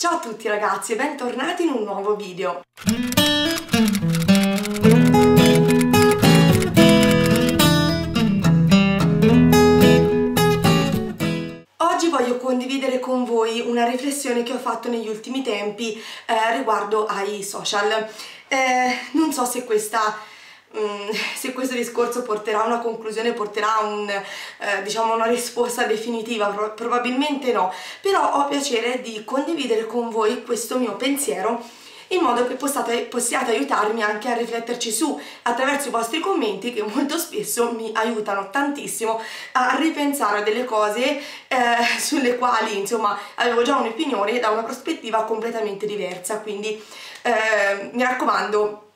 Ciao a tutti ragazzi e bentornati in un nuovo video. Oggi voglio condividere con voi una riflessione che ho fatto negli ultimi tempi eh, riguardo ai social. Eh, non so se questa Mm, se questo discorso porterà a una conclusione, porterà un, eh, diciamo una risposta definitiva, probabilmente no, però ho piacere di condividere con voi questo mio pensiero in modo che possiate, possiate aiutarmi anche a rifletterci su attraverso i vostri commenti che molto spesso mi aiutano tantissimo a ripensare a delle cose eh, sulle quali insomma avevo già un'opinione da una prospettiva completamente diversa. Quindi eh, mi raccomando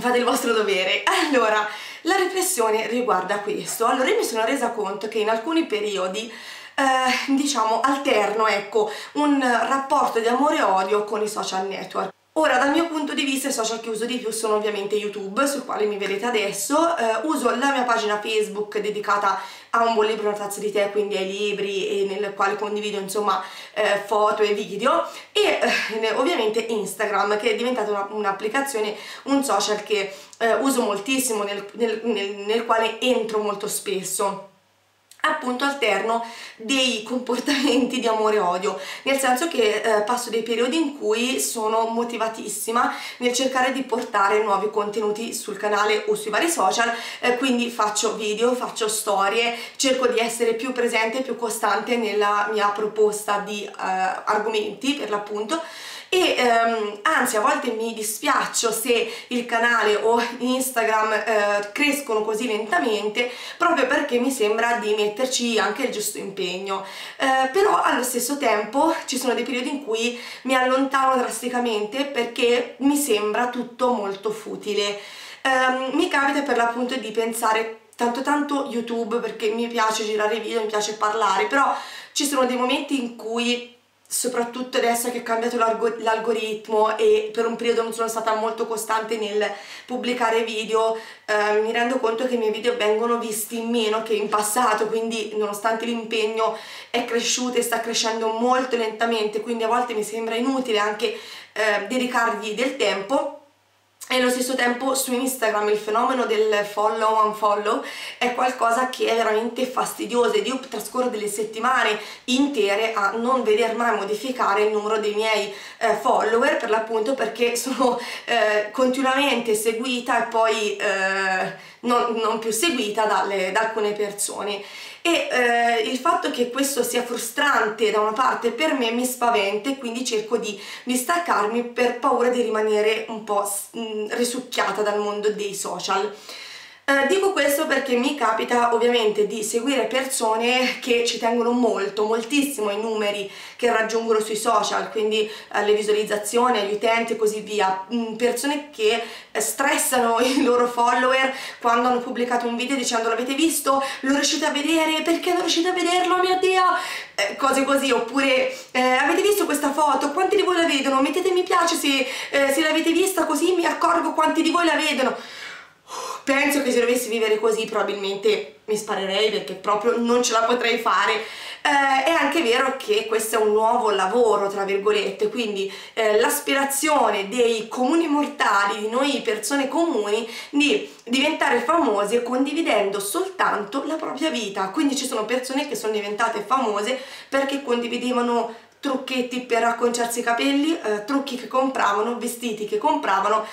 fate il vostro dovere. Allora, la riflessione riguarda questo. Allora, io mi sono resa conto che in alcuni periodi eh, diciamo alterno ecco un rapporto di amore e odio con i social network Ora dal mio punto di vista i social che uso di più sono ovviamente YouTube, sul quale mi vedete adesso, eh, uso la mia pagina Facebook dedicata a un buon libro, una tazza di tè, quindi ai libri e nel quale condivido insomma eh, foto e video. E eh, ovviamente Instagram che è diventata un'applicazione, un, social che eh, uso moltissimo, nel, nel, nel, nel quale entro molto spesso appunto alterno dei comportamenti di amore e odio nel senso che eh, passo dei periodi in cui sono motivatissima nel cercare di portare nuovi contenuti sul canale o sui vari social eh, quindi faccio video, faccio storie cerco di essere più presente e più costante nella mia proposta di eh, argomenti per l'appunto e ehm, anzi a volte mi dispiaccio se il canale o Instagram eh, crescono così lentamente proprio perché mi sembra di metterci anche il giusto impegno. Eh, però allo stesso tempo ci sono dei periodi in cui mi allontano drasticamente perché mi sembra tutto molto futile. Eh, mi capita per l'appunto di pensare tanto tanto YouTube perché mi piace girare video, mi piace parlare però ci sono dei momenti in cui soprattutto adesso che è cambiato l'algoritmo e per un periodo non sono stata molto costante nel pubblicare video eh, mi rendo conto che i miei video vengono visti meno che in passato quindi nonostante l'impegno è cresciuto e sta crescendo molto lentamente quindi a volte mi sembra inutile anche eh, dedicargli del tempo e allo stesso tempo su Instagram il fenomeno del follow unfollow è qualcosa che è veramente fastidioso ed io trascorro delle settimane intere a non veder mai modificare il numero dei miei eh, follower per l'appunto perché sono eh, continuamente seguita e poi eh, non, non, più seguita dalle, da alcune persone e eh, il fatto che questo sia frustrante da una parte per me mi spaventa e quindi cerco di distaccarmi per paura di rimanere un po' mm, risucchiata dal mondo dei social. Eh, dico questo perché mi capita ovviamente di seguire persone che ci tengono molto, moltissimo ai numeri che raggiungono sui social, quindi alle visualizzazioni, agli utenti e così via, mm, persone che stressano i loro follower quando hanno pubblicato un video dicendo l'avete visto? Lo riuscite a vedere? Perché non riuscite a vederlo? Mio Dio! Eh, cose così, oppure eh, avete visto questa foto? Quanti di voi la vedono? Mettete mi piace se, eh, se l'avete vista così mi accorgo quanti di voi la vedono penso che se dovessi vivere così probabilmente mi sparerei perché proprio non ce la potrei fare. Eh, è anche vero che questo è un nuovo lavoro tra virgolette quindi eh, l'aspirazione dei comuni mortali di noi persone comuni di diventare famosi condividendo soltanto la propria vita. Quindi ci sono persone che sono diventate famose perché condividevano trucchetti per acconciarsi i capelli, eh, trucchi che compravano, vestiti che compravano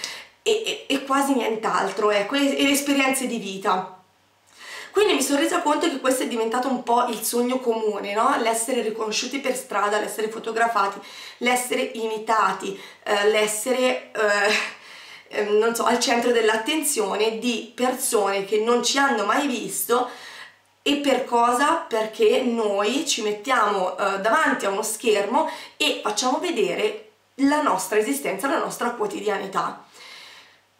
e, e, e quasi nient'altro, ecco, e, e esperienze di vita. Quindi mi sono resa conto che questo è diventato un po' il sogno comune, no? L'essere riconosciuti per strada, l'essere fotografati, l'essere imitati, eh, l'essere, eh, eh, non so, al centro dell'attenzione di persone che non ci hanno mai visto e per cosa? Perché noi ci mettiamo eh, davanti a uno schermo e facciamo vedere la nostra esistenza, la nostra quotidianità.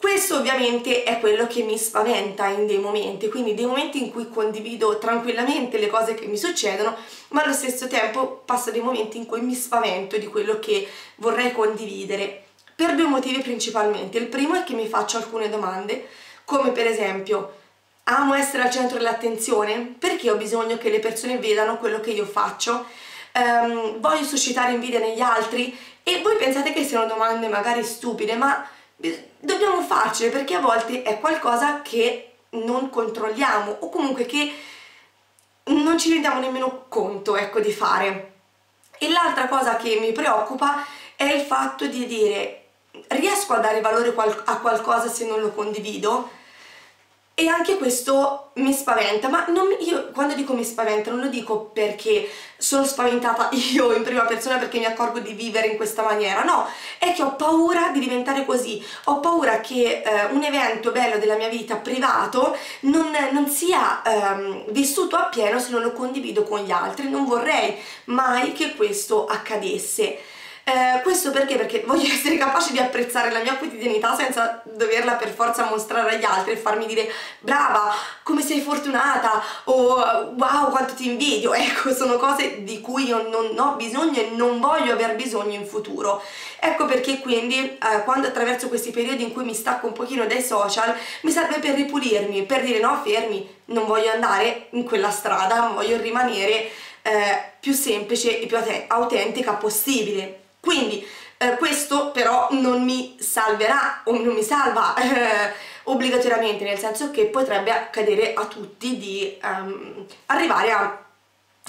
Questo ovviamente è quello che mi spaventa in dei momenti, quindi dei momenti in cui condivido tranquillamente le cose che mi succedono, ma allo stesso tempo passo dei momenti in cui mi spavento di quello che vorrei condividere, per due motivi principalmente. Il primo è che mi faccio alcune domande, come per esempio, amo essere al centro dell'attenzione? Perché ho bisogno che le persone vedano quello che io faccio? Um, voglio suscitare invidia negli altri E voi pensate che siano domande magari stupide, ma dobbiamo farcele perché a volte è qualcosa che non controlliamo o comunque che non ci rendiamo nemmeno conto, ecco, di fare. E l'altra cosa che mi preoccupa è il fatto di dire riesco a dare valore a qualcosa se non lo condivido? E anche questo mi spaventa, ma non, io quando dico mi spaventa non lo dico perché sono spaventata io in prima persona perché mi accorgo di vivere in questa maniera, no, è che ho paura di diventare così, ho paura che eh, un evento bello della mia vita privato non, non sia ehm, vissuto appieno se non lo condivido con gli altri, non vorrei mai che questo accadesse. Eh, questo perché? Perché voglio essere capace di apprezzare la mia quotidianità senza doverla per forza mostrare agli altri e farmi dire brava, come sei fortunata o wow quanto ti invidio. Ecco, sono cose di cui io non ho bisogno e non voglio aver bisogno in futuro. Ecco perché quindi eh, quando attraverso questi periodi in cui mi stacco un pochino dai social mi serve per ripulirmi, per dire no fermi, non voglio andare in quella strada, voglio rimanere eh, più semplice e più autentica possibile quindi eh, questo però non mi salverà o non mi salva eh, obbligatoriamente, nel senso che potrebbe accadere a tutti di um, arrivare a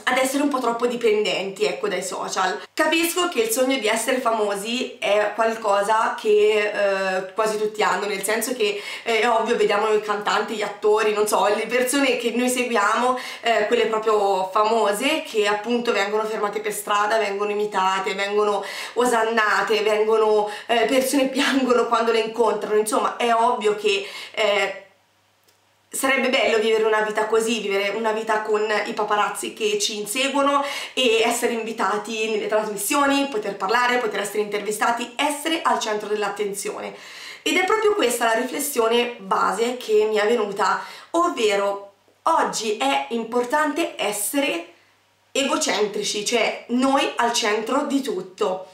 ad essere un po' troppo dipendenti ecco dai social. Capisco che il sogno di essere famosi è qualcosa che eh, quasi tutti hanno nel senso che eh, è ovvio vediamo i cantanti, gli attori non so, le persone che noi seguiamo eh, quelle proprio famose che appunto vengono fermate per strada vengono imitate, vengono osannate vengono, eh, persone piangono quando le incontrano. Insomma è ovvio che eh, Sarebbe bello vivere una vita così, vivere una vita con i paparazzi che ci inseguono e essere invitati nelle trasmissioni, poter parlare, poter essere intervistati, essere al centro dell'attenzione. Ed è proprio questa la riflessione base che mi è venuta, ovvero oggi è importante essere egocentrici, cioè noi al centro di tutto.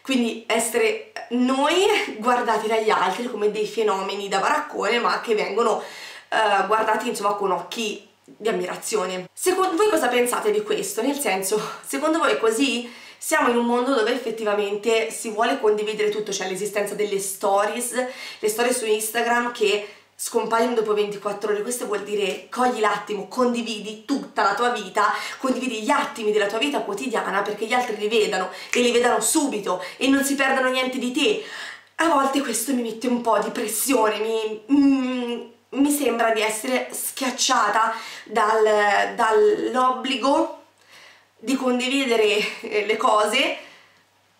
Quindi essere noi guardati dagli altri come dei fenomeni da baraccone ma che vengono uh, guardati insomma con occhi di ammirazione. Secondo voi cosa pensate di questo? Nel senso, secondo voi è così? Siamo in un mondo dove effettivamente si vuole condividere tutto, cioè l'esistenza delle stories, le storie su Instagram che scompaiono dopo 24 ore, questo vuol dire cogli l'attimo, condividi tutta la tua vita, condividi gli attimi della tua vita quotidiana perché gli altri li vedano e li vedano subito e non si perdano niente di te. A volte questo mi mette un po' di pressione, mi, mm, mi sembra di essere schiacciata dal, dall'obbligo di condividere eh, le cose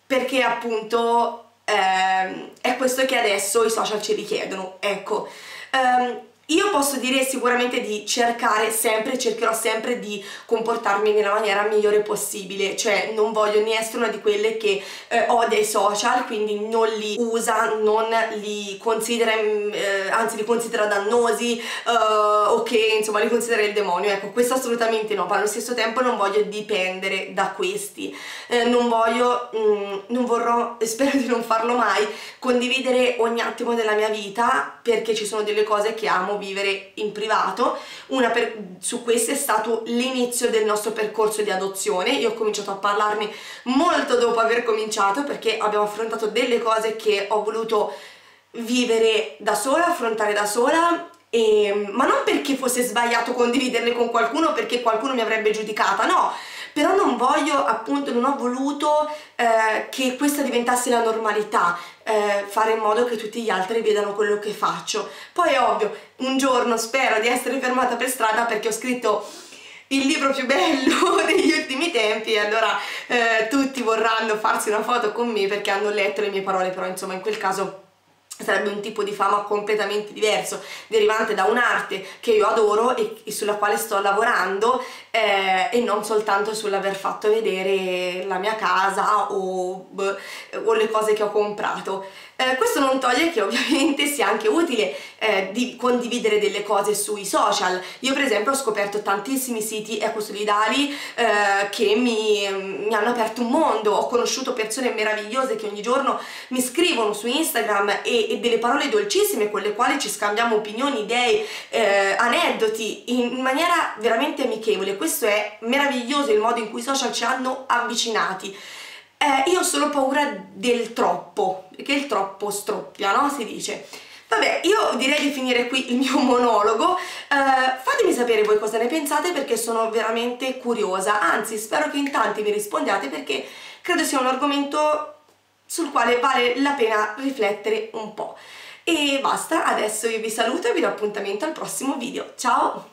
perché appunto eh, è questo che adesso i social ci richiedono, ecco. Um, io posso dire sicuramente di cercare sempre, cercherò sempre di comportarmi nella maniera migliore possibile, cioè non voglio né essere una di quelle che eh, odia i social, quindi non li usa, non li considera, eh, anzi li considera dannosi eh, o che insomma li considera il demonio, ecco questo assolutamente no, ma allo stesso tempo non voglio dipendere da questi, eh, non voglio, mh, mm, non vorrò, spero di non farlo mai, condividere ogni attimo della mia vita perché ci sono delle cose che amo vivere in privato. Su queste è stato l'inizio del nostro percorso di adozione. Io ho cominciato a parlarne molto dopo aver cominciato perché abbiamo affrontato delle cose che ho voluto vivere da sola, affrontare da sola e, ma non perché fosse sbagliato condividerle con qualcuno perché qualcuno mi avrebbe giudicata, no, però non voglio appunto, non ho voluto eh, che questa diventasse la normalità, eh, fare in modo che tutti gli altri vedano quello che faccio. Poi ovvio, un giorno spero di essere fermata per strada perché ho scritto il libro più bello degli ultimi tempi e allora eh, tutti vorranno farsi una foto con me perché hanno letto le mie parole, però insomma in quel caso sarebbe un tipo di fama completamente diverso, derivante da un'arte che io adoro e, e, sulla quale sto lavorando eh, e non soltanto sull'aver fatto vedere la mia casa o, o le cose che ho comprato. Eh, questo non toglie che ovviamente sia anche utile eh, di condividere delle cose sui social. Io per esempio ho scoperto tantissimi siti ecosolidali eh, che mi, mi, hanno aperto un mondo, ho conosciuto persone meravigliose che ogni giorno mi scrivono su Instagram e, e delle parole dolcissime con le quali ci scambiamo opinioni, idee, eh, aneddoti in maniera veramente amichevole. Questo è meraviglioso il modo in cui i social ci hanno avvicinati. Eh, io ho solo paura del troppo, perché il troppo stroppia, no? Si dice. Vabbè, io direi di finire qui il mio monologo, eh, fatemi sapere voi cosa ne pensate perché sono veramente curiosa, anzi spero che in tanti mi rispondiate perché credo sia un argomento sul quale vale la pena riflettere un po'. E basta, adesso io vi saluto e vi do appuntamento al prossimo video. Ciao!